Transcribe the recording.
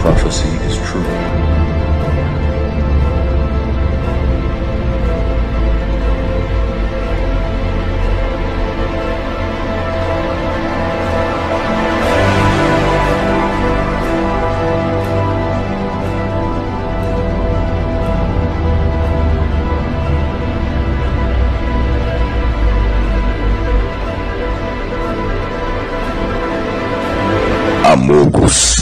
prophecy is true. Amogus.